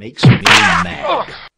makes me mad.